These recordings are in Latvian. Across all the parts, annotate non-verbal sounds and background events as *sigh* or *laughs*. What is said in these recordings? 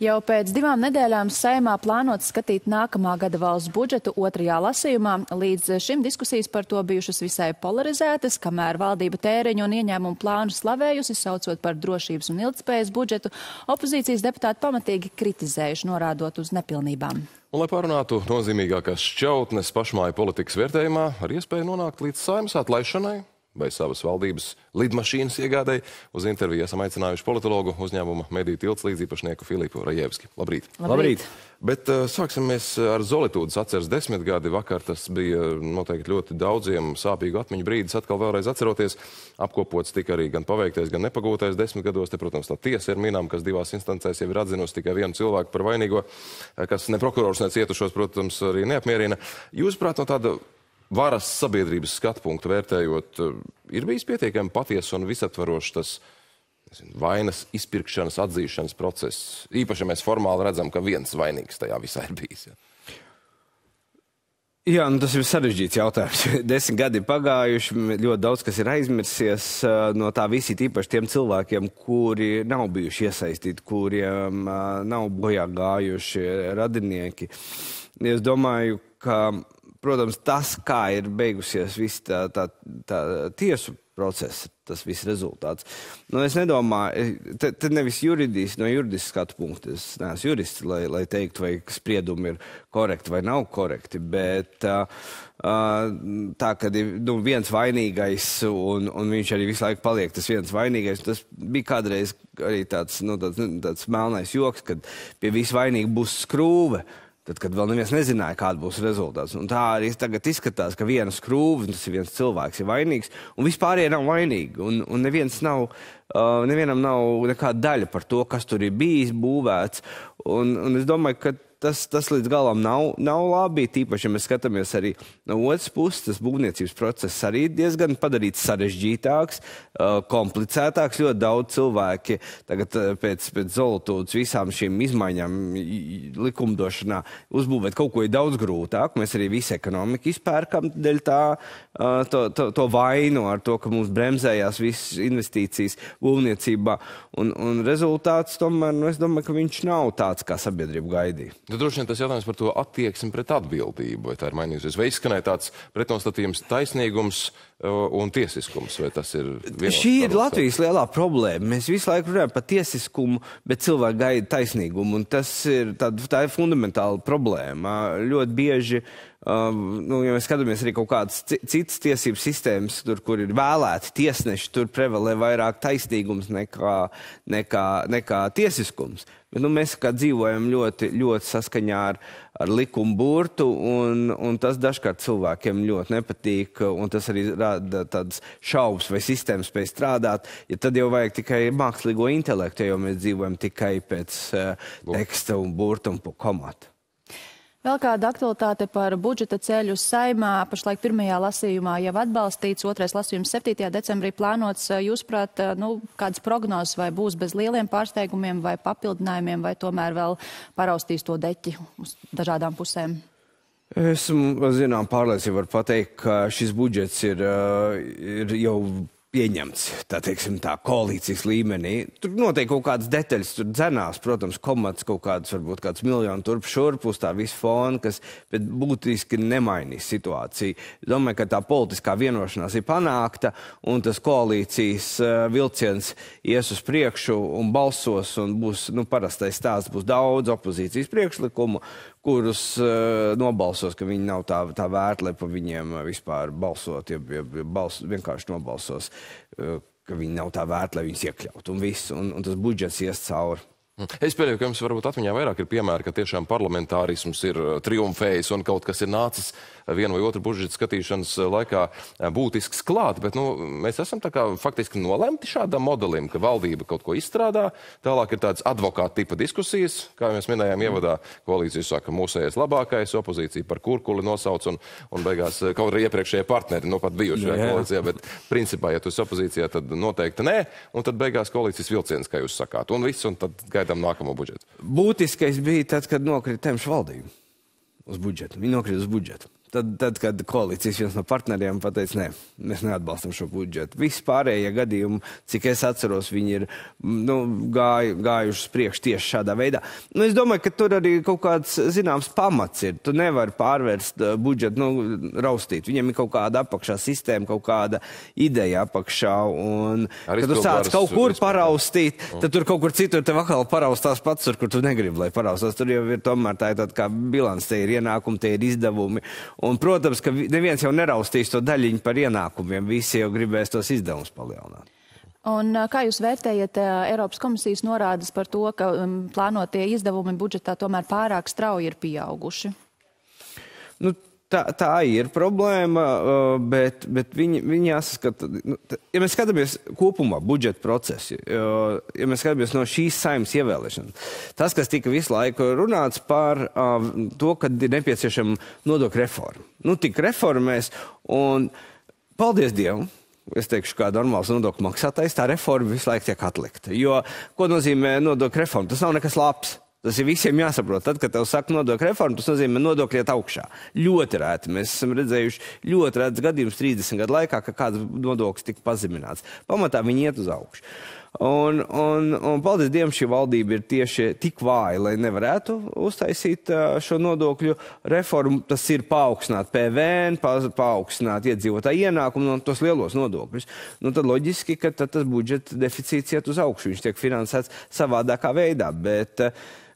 Jau pēc divām nedēļām saimā plānots skatīt nākamā gada valsts budžetu otrajā lasījumā. Līdz šim diskusijas par to bijušas visai polarizētas, kamēr valdība tēriņu un ieņēmumu plānu slavējusi, saucot par drošības un ilgspējas budžetu, opozīcijas deputāti pamatīgi kritizējuši, norādot uz nepilnībām. Un, lai pārunātu nozīmīgākās šķautnes pašmāju politikas vērtējumā, ar iespēju nonākt līdz saimnes atlaišanai, vai savas valdības lidmašīnas iegādēji. Uz interviju esam aicinājuši politologu uzņēmuma mediju tilts līdzīpašnieku Filipu Rajevski. Labrīt! Labrīt! Bet uh, sāksim mēs ar Zolitūdas atceres desmitgadi. Vakar tas bija noteikti ļoti daudziem sāpīgu atmiņu brīdis. Atkal vēlreiz atceroties, apkopots tika arī gan paveiktais, gan nepagūtais desmitgados. Te, protams, tā tiesa ir minām, kas divās instancēs jau ir atzinusi tikai vienu cilvēku par vainīgo, kas ne prokurors, ne cietušos, protams, arī neapmierina. Jūs, prāt, no tāda varas sabiedrības skatu punktu vērtējot, eh, ir bijis pietiekami patiesa un visaptvarošs tas nezinu, vainas izpirkšanas, atzīšanas process. Īpaši, ja mēs formāli redzam, ka viens vainīgs tajā visā ir bijis. Ja. Jā, nu tas ir sarežģīts jautājums. *laughs* Desmit gadi ir pagājuši, ļoti daudz kas ir aizmirsies eh, no tā visi, īpaši tiem cilvēkiem, kuri nav bijuši iesaistīti, kuriem eh, nav bojā gājuši radinieki. Es domāju, ka protams, tas, kā ir beigusies viss tā, tā, tā tiesu process, tas viss rezultāts. Nu, es nedomāju, te, te nevis juridiski, no juridiskā skatu punkta, es neesmu jurists, lai, lai teiktu, vai spriedumi ir korekti vai nav korekti, bet uh, tā, ka ir nu, viens vainīgais, un, un viņš arī visu laiku paliek tas viens vainīgais, tas bija kādreiz arī tāds, nu, tāds, tāds melnais joks, kad pie visvainīga būs skrūve. Tad, kad vēl neviens nezināja, kāda būs rezultāts. Un tā arī tagad izskatās, ka viena skrūve, tas ir viens cilvēks, ir vainīgs, un vispārējie nav vainīgi. Un, un neviens nav, uh, nevienam nav nekāda daļa par to, kas tur ir bijis būvēts. Un, un es domāju, ka tas, tas līdz galam nav, nav labi. Tīpaši, ja mēs skatāmies arī no otras puses, tas būvniecības process arī diezgan padarīts sarežģītāks, komplicētāks. Ļoti daudz cilvēki tagad pēc, pēc zolotūdas visām šīm izmaiņām likumdošanā uzbūvēt kaut ko ir daudz grūtāk. Mēs arī visu ekonomiku izpērkam dēļ tā, to, to, to vainu ar to, ka mums bremzējās visas investīcijas būvniecībā. Un, un rezultāts tomēr, nu, es domāju, ka viņš nav tāds, kā sabiedrība gaidīja. Nu, droši vien tas jautājums par to attieksmi pret atbildību, vai tā ir mainījusies, vai izskanēja tāds pretnostatījums taisnīgums uh, un tiesiskums, vai tas ir Šī ir Latvijas lielā problēma. Mēs visu laiku runājam par tiesiskumu, bet cilvēki gaida taisnīgumu, un tas ir, tā, tā ir fundamentāla problēma. Ļoti bieži uh, Um, nu, ja mēs skatāmies arī kaut kādas citas tiesību sistēmas, tur, kur ir vēlēti tiesneši, tur prevalē vairāk taisnīgums nekā, nekā, nekā tiesiskums. Bet, nu, mēs dzīvojam ļoti, ļoti saskaņā ar, ar likumu burtu, un, un tas dažkārt cilvēkiem ļoti nepatīk. Tas arī rada tādas šaubas, vai sistēma spēj strādāt. Ja tad jau vajag tikai mākslīgo intelektu, jo mēs dzīvojam tikai pēc uh, teksta un burta un komata. Vēl kāda aktualitāte par budžeta ceļu saimā. Pašlaik pirmajā lasījumā jau atbalstīts, otrais lasījums 7. decembrī plānots. Jūsuprāt, nu, kādas prognozes vai būs bez lieliem pārsteigumiem vai papildinājumiem, vai tomēr vēl paraustīs to deķi uz dažādām pusēm? Esmu, zinām, pārliecība var pateikt, ka šis budžets ir, ir jau pieņemts tā, teiksim, tā koalīcijas līmenī. Tur noteikti kaut kādas detaļas, tur dzenās, protams, komats kaut kādas, varbūt kāds miljonu turp šurp uz tā visu fonu, kas būtiski nemainīs situāciju. Domāju, ka tā politiskā vienošanās ir panākta un tas koalīcijas uh, vilciens ies uz priekšu un balsos un būs, nu, parastais stāsts būs daudz opozīcijas priekšlikumu, kurus uh, nobalsos, ka viņi nav tā, tā vērti, lai pa viņiem uh, vispār balsot, ja, ja, ja bals, vienkārši nobalsos, uh, ka viņi nav tā vērti, lai viņus iekļautu un viss, un, un tas budžets ies cauri. Es pieļauju, ka jums varbūt atmiņā vairāk ir piemēri, ka tiešām parlamentārisms ir uh, triumfējis un kaut kas ir nācis vienu vai otru budžeta skatīšanas uh, laikā uh, būtisks klāt, bet nu, mēs esam tā kā faktiski nolemti šādam modelim, ka valdība kaut ko izstrādā, tālāk ir tāds advokāta tipa diskusijas, kā mēs minējām ievadā, koalīcija saka mūsējais labākais, opozīcija par kurkuli nosauc un, un beigās kaut arī iepriekšējie partneri, nu pat bijuši šajā koalīcijā, bet principā, ja tu esi opozīcijā, tad noteikti nē, un tad beigās koalīcijas vilciens, kā jūs sakāt, un viss, un tad gaida gaidām nākamo budžetu? Būtiskais bija tad, kad nokrita Temša valdība uz budžetu. Viņi nokrita uz budžetu. Tad, tad, kad koalīcijas viens no partneriem pateica, nē, mēs neatbalstam šo budžetu. Visi pārējie gadījumi, cik es atceros, viņi ir nu, gāju, gājuši uz priekšu tieši šādā veidā. Nu, es domāju, ka tur arī kaut kāds zināms pamats ir. Tu nevari pārvērst uh, budžetu, nu, raustīt. Viņam ir kaut kāda apakšā sistēma, kaut kāda ideja apakšā. Un, Arī kad tu sāc kaut kur paraustīt, tad tur kaut kur citur tev atkal paraustās pats, kur tu negribi, lai paraustās. Tur jau ir tomēr tā ir tāda kā bilants, te ir ienākumi, te ir izdevumi. Un, protams, ka vi- neviens jau neraustīs to daļiņu par ienākumiem. Visi jau gribēs tos izdevumus palielināt. Un kā jūs vērtējat Eiropas komisijas norādes par to, ka um, plānotie izdevumi budžetā tomēr pārāk strauji ir pieauguši? Nu, tā, tā ir problēma, bet, bet viņi, viņi jāsaskata. Nu, ja mēs skatāmies kopumā budžeta procesu, ja mēs skatāmies no šīs saimnes ievēlēšanas, tas, kas tika visu laiku runāts par to, ka ir nepieciešama nodokļu reforma. Nu, tik reformēs, un paldies Dievam! Es teikšu, kā normāls nodokļu maksātājs, tā reforma visu laiku tiek atlikta. Jo, ko nozīmē nodokļu reforma? Tas nav nekas labs. Tas ir visiem jāsaprot. Tad, kad tev saka nodokļu reforma, tas nozīmē nodokļi iet augšā. Ļoti rēti. Mēs esam redzējuši ļoti rētus gadījumus 30 gadu laikā, ka kāds nodoklis tika pazemināts. Pamatā viņi iet uz augšu. Un, un, un paldies Dievam, šī valdība ir tieši tik vāja, lai nevarētu uztaisīt šo nodokļu reformu. Tas ir paaugstināt PVN, pa, paaugstināt iedzīvotāju ienākumu un tos lielos nodokļus. Nu, tad loģiski, ka tad tas budžeta deficīts iet uz augšu. Viņš tiek finansēts savādākā veidā. Bet,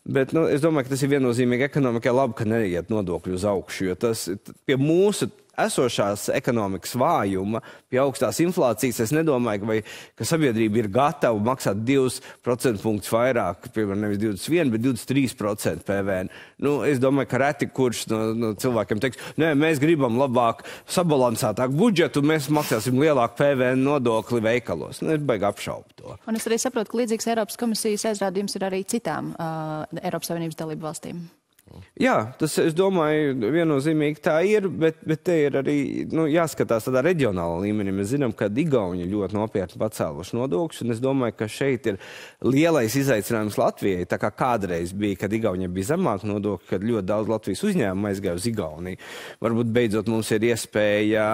Bet nu, es domāju, ka tas ir viennozīmīgi ekonomikai labi, ka neiet nodokļi uz augšu. Jo tas pie mūsu esošās ekonomikas vājuma, pie augstās inflācijas, es nedomāju, vai, ka sabiedrība ir gatava maksāt 2% punktus vairāk, piemēram, nevis 21, bet 23% PVN. Nu, es domāju, ka reti kurš no, no cilvēkiem teiks, nē, mēs gribam labāk, sabalansētāku budžetu, mēs maksāsim lielāku PVN nodokli veikalos. Nu, es baigi apšaubu to. Un es arī saprotu, ka līdzīgs Eiropas komisijas aizrādījums ir arī citām uh, Eiropas Savienības dalību valstīm. Jā, tas, es domāju, viennozīmīgi tā ir, bet, bet te ir arī nu, jāskatās tādā reģionālā līmenī. Mēs zinām, ka Igauni ļoti nopietni pacēluši nodokļus, un es domāju, ka šeit ir lielais izaicinājums Latvijai. Tā kā kādreiz bija, kad Igaunijai bija zemāk nodokļi, kad ļoti daudz Latvijas uzņēmumu aizgāja uz Igauniju. Varbūt beidzot mums ir iespēja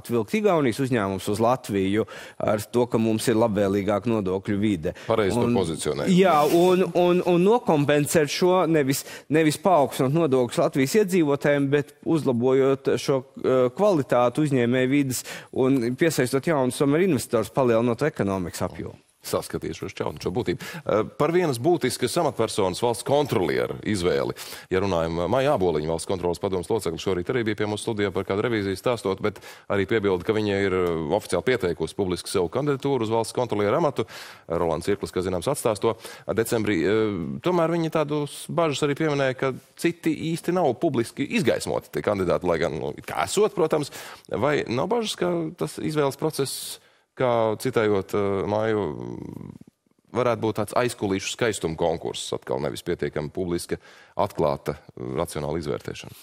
atvilkt Igaunijas uzņēmumus uz Latviju ar to, ka mums ir labvēlīgāka nodokļu vide. Pareizi to pozicionēt. Jā, un, un, un nokompensēt šo nevis, nevis paaugstinot nodokļus Latvijas iedzīvotājiem, bet uzlabojot šo uh, kvalitāti uzņēmēju vidas un piesaistot jaunus tomēr investors, palielinot ekonomikas apjomu. Saskatīšu šo, šo būtību. Eh, Par vienas būtiskas amatpersonas valsts kontrolieru izvēli. Ja runājam, Maija Āboliņa valsts kontrolas padomas locekli šorīt arī bija pie mums studijā par kādu revīziju stāstot, bet arī piebilda, ka viņa ir eh, oficiāli pieteikusi publiski savu kandidatūru uz valsts kontrolieru amatu. Rolands Irklis, kā zināms, atstās to decembrī. Eh, Tomēr viņa tādus bažas arī pieminēja, ka citi īsti nav publiski izgaismoti tie kandidāti, lai gan, nu, kā esot, protams, vai nav bažas, ka tas izvēles process kā citējot uh, māju, varētu būt tāds aizkulīšu skaistuma konkurss, atkal nevis pietiekami publiska, atklāta, uh, racionāla izvērtēšana.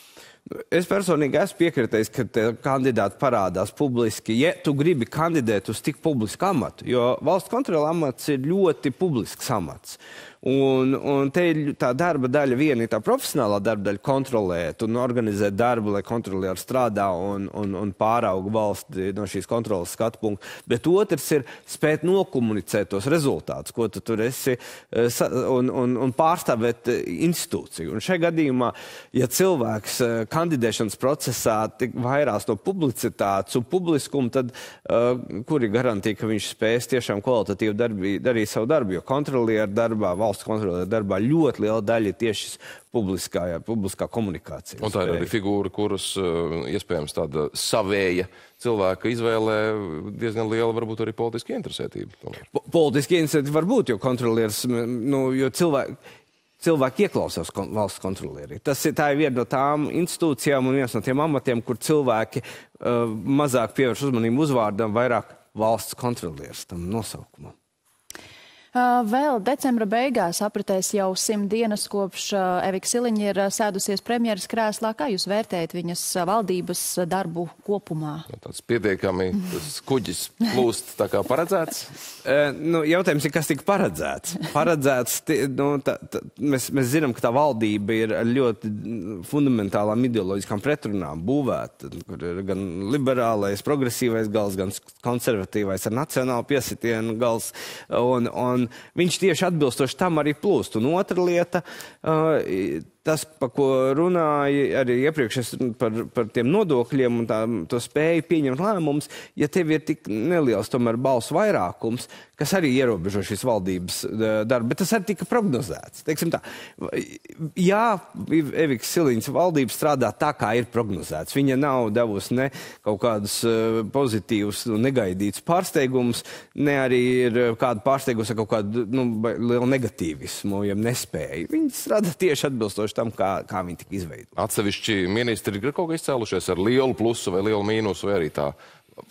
Es personīgi esmu piekritējis, ka kandidāti parādās publiski. Ja tu gribi kandidēt uz tik publisku amatu, jo valsts kontrola amats ir ļoti publisks amats. Un, un te ir tā darba daļa, viena ir tā profesionālā darba daļa, kontrolēt un organizēt darbu, lai kontrolieri strādā un, un, un pārauga valsti no šīs kontrolas skatu punkta. Bet otrs ir spēt nokomunicēt tos rezultātus, ko tu tur esi, eh, un, un, un pārstāvēt eh, institūciju. Un šajā gadījumā, ja cilvēks eh, kandidēšanas procesā vairās no publicitātes un publiskuma, tad uh, kur ir garantija, ka viņš spēs tiešām kvalitatīvi darbi, darīt savu darbu? Jo kontrolieru darbā, valsts kontrolieru darbā ļoti liela daļa ir tieši publiskā, jā, publiskā komunikācija. Un tā ir arī figūra, kuras uh, iespējams tāda savēja cilvēka izvēlē diezgan liela, varbūt arī politiska interesētība. Po- Politiski iniciatīvi var būt, jo kontrolieris, nu, jo cilvēki. Cilvēki ieklausās kon valsts kontrolierī. Tas ir, tā ir viena no tām institūcijām un viens no tiem amatiem, kur cilvēki uh, mazāk pievērš uzmanību uzvārdam, vairāk valsts kontrolieris tam nosaukumam. Vēl decembra beigās apritēs jau simt dienas kopš Evika Siliņa ir sēdusies premjeras krēslā. Kā jūs vērtējat viņas valdības darbu kopumā? Nu, tāds pietiekami tas kuģis plūst tā kā paredzēts? Uh, nu, jautājums ir, kas tika paredzēts? Paredzēts, nu, tā, tā, mēs, mēs zinām, ka tā valdība ir ļoti fundamentālām ideoloģiskām pretrunām būvēta, kur ir gan liberālais, progresīvais gals, gan konservatīvais ar nacionālu piesitienu gals. Un, un un viņš tieši atbilstoši tam arī plūst. Un otra lieta, uh, tas, par ko runāja arī iepriekš par, par tiem nodokļiem un tā, to spēju pieņemt lēmumus, ja tev ir tik neliels tomēr balsu vairākums, kas arī ierobežo šīs valdības darbu, bet tas arī tika prognozēts. Tā, jā, Eviks Siliņas valdība strādā tā, kā ir prognozēts. Viņa nav devusi ne kaut kādus pozitīvus un negaidītus pārsteigumus, ne arī ir kādu pārsteigusi ar kaut kādu nu, lielu negatīvismu, ja nespēju. Viņa strādā tieši atbilstoši atbilstoši tam, kā, kā viņi tika izveidoti. Atsevišķi ministri ir kaut kā izcēlušies ar lielu plusu vai lielu mīnusu, vai arī tā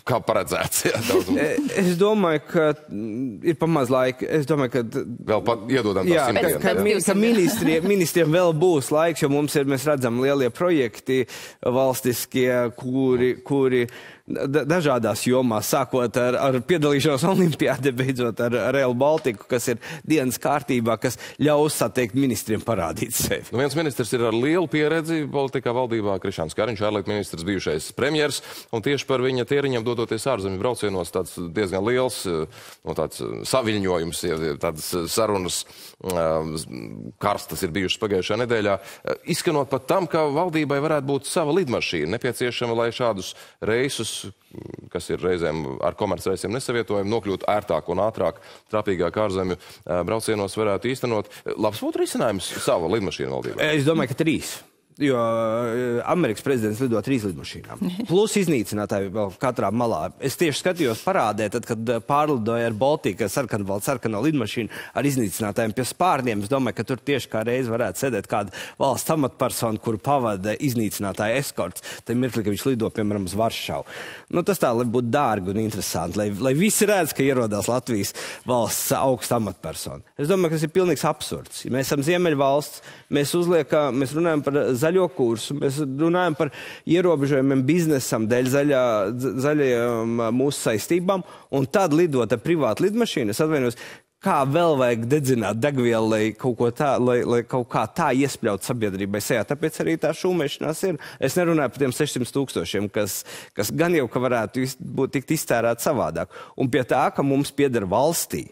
kā paredzēts. Jā, *laughs* e, es domāju, ka ir pamaz laika. Es domāju, ka vēl pat iedodam jā, ka, ka, ka ministriem, *laughs* ministriem vēl būs laiks, jo mums ir, mēs redzam, lielie projekti valstiskie, kuri, kuri dažādās jomās, sākot ar, ar piedalīšanos Olimpijādē, beidzot ar, Real Baltiku, kas ir dienas kārtībā, kas ļaus, sateikt, ministriem parādīt sevi. Nu, viens ministrs ir ar lielu pieredzi politikā valdībā, Krišāns Kariņš, ārlietu ministrs, bijušais premjers, un tieši par viņa tieriņiem dodoties ārzemju braucienos tāds diezgan liels, nu, tāds saviņojums, ja tādas sarunas karstas ir bijušas pagājušajā nedēļā, izskanot pat tam, ka valdībai varētu būt sava lidmašīna nepieciešama, lai šādus reisus kas ir reizēm ar komercreisiem nesavietojami, nokļūt ērtāk un ātrāk, trapīgāk ārzemju braucienos varētu īstenot. Labs būtu risinājums sava lidmašīna valdībā. Es domāju, ka trīs. Jo eh, Amerikas prezidents lido trīs lidmašīnām. *laughs* Plus iznīcinātāji vēl katrā malā. Es tieši skatījos parādē, tad, kad eh, pārlidoja ar Baltiju, sarkanu valsts sarkano lidmašīnu ar iznīcinātājiem pie spārniem. Es domāju, ka tur tieši kā reiz varētu sēdēt kāda valsts amatpersona, kuru pavada iznīcinātāja eskorts. Tad mirkli, ka viņš lido, piemēram, uz Varšavu. Nu, tas tā, lai būtu dārgi un interesanti, lai, lai visi redz, ka ierodās Latvijas valsts augsta amatpersona. Es domāju, ka tas ir pilnīgs absurds. Mēs esam Ziemeļvalsts, mēs uzliekam, mēs runājam par zaļo kursu, mēs runājam par ierobežojumiem biznesam, dēļ zaļā, zaļajām mūsu saistībām, un tad lidot ar privātu lidmašīnu, es atvainojos, kā vēl vajag dedzināt degvielu, lai kaut, tā, lai, lai kaut kā tā iespļaut sabiedrībai sejā. Tāpēc arī tā šūmēšanās ir. Es nerunāju par tiem 600 tūkstošiem, kas, kas gan jau ka varētu būt tikt iztērēt savādāk. Un pie tā, ka mums pieder valstī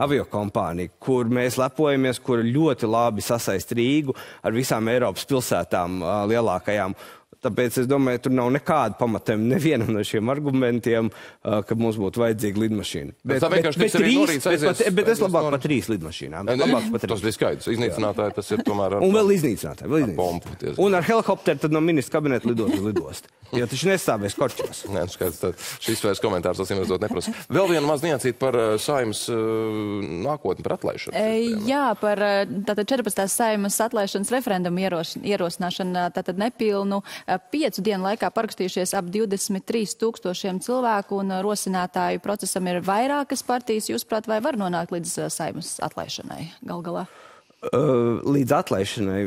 aviokompānija, kur mēs lepojamies, kur ļoti labi sasaist Rīgu ar visām Eiropas pilsētām lielākajām. Tāpēc es domāju, tur nav nekāda pamatojuma nevienam no šiem argumentiem, uh, ka mums būtu vajadzīga lidmašīna. Bet, bet, bet, bet, trīs, aizies, bet, bet, bet es labāk par trīs lidmašīnām. Ne, ne, par trīs. Tas bija skaidrs. Iznīcinātāji tas ir tomēr ar. Un vēl iznīcinātāji. Vēl iznīcinātāji. Un ar helikopteru tad no ministra kabineta lidot uz lidostu. Jo taču nestāvēs korķos. Nē, nu skaidrs, tad šis vairs komentārs acīm redzot neprasa. Vēl viena maz niancīt par uh, saimas uh, nākotni, par atlaišanu. E, jā, par tātad 14. saimas atlaišanas referendumu ierosināšanu, tātad nepilnu piecu dienu laikā parakstījušies ap 23 tūkstošiem cilvēku, un rosinātāju procesam ir vairākas partijas. Jūsuprāt, vai var nonākt līdz saimas atlaišanai gal galā? Līdz atlaišanai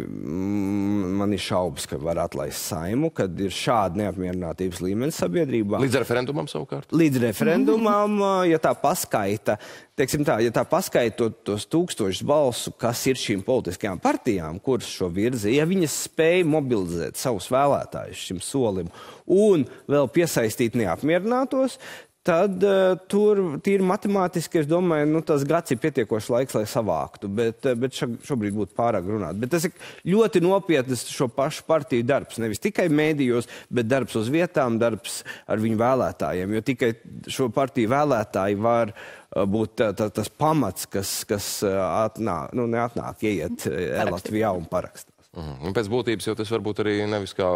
man ir šaubas, ka var atlaist saimu, kad ir šāda neapmierinātības līmenis sabiedrībā. Līdz referendumam savukārt? Līdz referendumam, ja tā paskaita, teiksim tā, ja tā paskaita to, tos tūkstošus balsu, kas ir šīm politiskajām partijām, kuras šo virzi, ja viņas spēj mobilizēt savus vēlētājus šim solim un vēl piesaistīt neapmierinātos, tad uh, tur tīri matemātiski, es domāju, nu, tas gads ir pietiekošs laiks, lai savāktu, bet, uh, bet šobrīd būtu pārāk runāt. Bet tas ir ļoti nopietnas šo pašu partiju darbs, nevis tikai mēdījos, bet darbs uz vietām, darbs ar viņu vēlētājiem, jo tikai šo partiju vēlētāji var uh, būt tā, tā, tas pamats, kas, kas atnāk, nu, neatnāk, ieiet Latvijā un parakstā. Mm. Un pēc būtības jau tas var būt arī nevis kā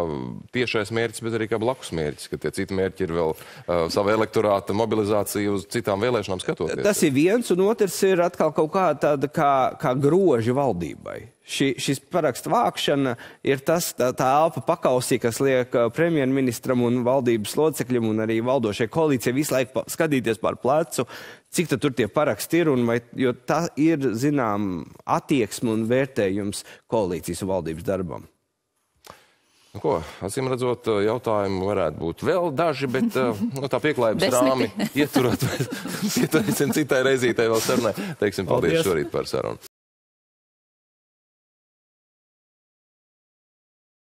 tiešais mērķis, bet arī kā blakus mērķis, ka tie citi mērķi ir vēl uh, sava elektorāta mobilizācija uz citām vēlēšanām skatoties. Tas ir viens, un otrs ir atkal kaut kā tāda kā, kā groži valdībai šī, šis parakstu vākšana ir tas, tā, tā elpa pakausī, kas liek premjerministram un valdības locekļiem un arī valdošai koalīcijai visu laiku skatīties pār plecu, cik tur tie paraksti ir, un vai, jo tā ir, zinām, attieksme un vērtējums koalīcijas un valdības darbam. Nu, ko, acīm redzot, jautājumu varētu būt vēl daži, bet *laughs* nu, tā pieklājības rāmi *laughs* ieturot, *laughs* pieturēsim citai reizītei vēl sarunai. Teiksim paldies, paldies. šorīt par sarunu.